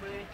Bye.